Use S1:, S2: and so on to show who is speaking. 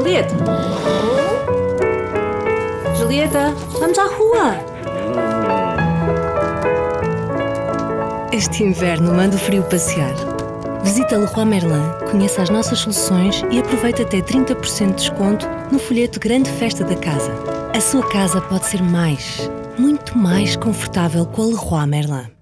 S1: Julieta! Julieta, vamos à rua!
S2: Este inverno manda o frio passear. Visita Leroy Merlin, conheça as nossas soluções e aproveita até 30% de desconto no folheto Grande Festa da Casa. A sua casa pode ser mais, muito mais confortável com a Leroy Merlin.